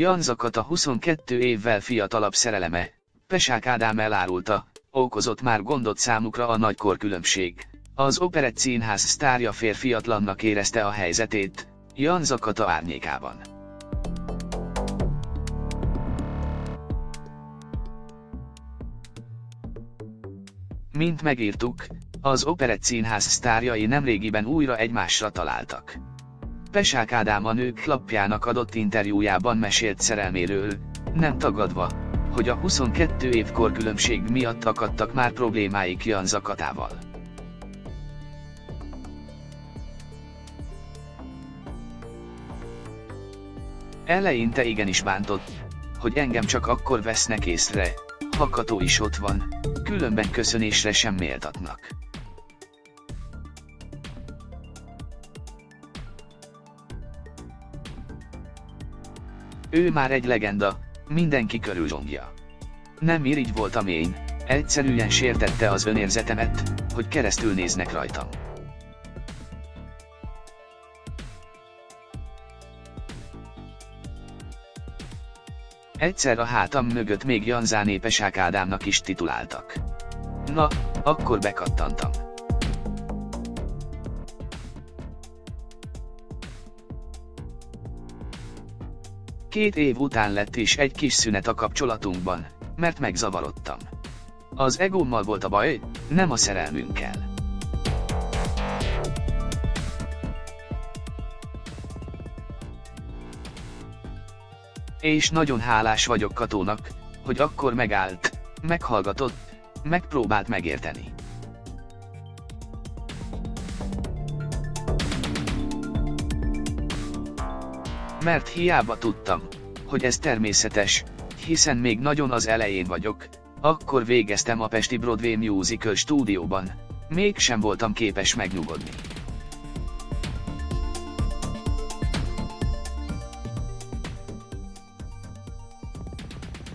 Janzakat a 22 évvel fiatalabb szereleme, Pesák Ádám elárulta, okozott már gondot számukra a nagykor különbség. Az Operett Színház sztárja férfiatlannak érezte a helyzetét, Janzakata árnyékában. Mint megírtuk, az Operett Színház sztárjai nemrégiben újra egymásra találtak. Pesák Ádám a nők lapjának adott interjújában mesélt szerelméről, nem tagadva, hogy a 22 év korkülönbség miatt akadtak már problémáik Jan Zakatával. Eleinte igenis bántott, hogy engem csak akkor vesznek észre, ha Kató is ott van, különben köszönésre sem méltatnak. Ő már egy legenda, mindenki körül zsongja. Nem irigy voltam én, egyszerűen sértette az önérzetemet, hogy keresztül néznek rajtam. Egyszer a hátam mögött még Janzáné Pesák Ádámnak is tituláltak. Na, akkor bekattantam. Két év után lett is egy kis szünet a kapcsolatunkban, mert megzavarodtam. Az egómmal volt a baj, nem a szerelmünkkel. És nagyon hálás vagyok Katónak, hogy akkor megállt, meghallgatott, megpróbált megérteni. Mert hiába tudtam, hogy ez természetes, hiszen még nagyon az elején vagyok, akkor végeztem a Pesti Broadway Musical stúdióban, mégsem voltam képes megnyugodni.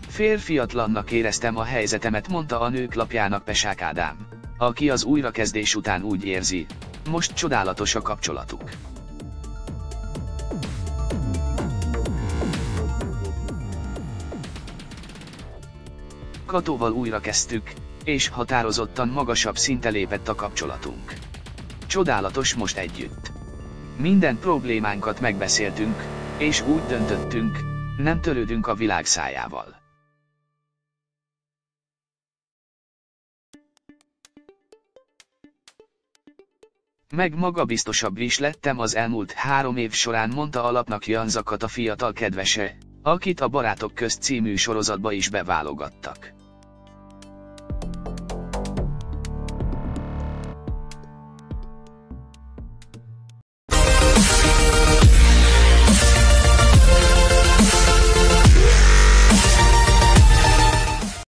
Férfiatlannak éreztem a helyzetemet mondta a nők lapjának Pesák Ádám, aki az újrakezdés után úgy érzi, most csodálatos a kapcsolatuk. Katóval újra kezdtük, és határozottan magasabb szinte lépett a kapcsolatunk. Csodálatos most együtt. Minden problémánkat megbeszéltünk, és úgy döntöttünk, nem törődünk a világ szájával. Meg magabiztosabb is lettem az elmúlt három év során mondta alapnak Janzakat a fiatal kedvese, akit a Barátok közt című sorozatba is beválogattak.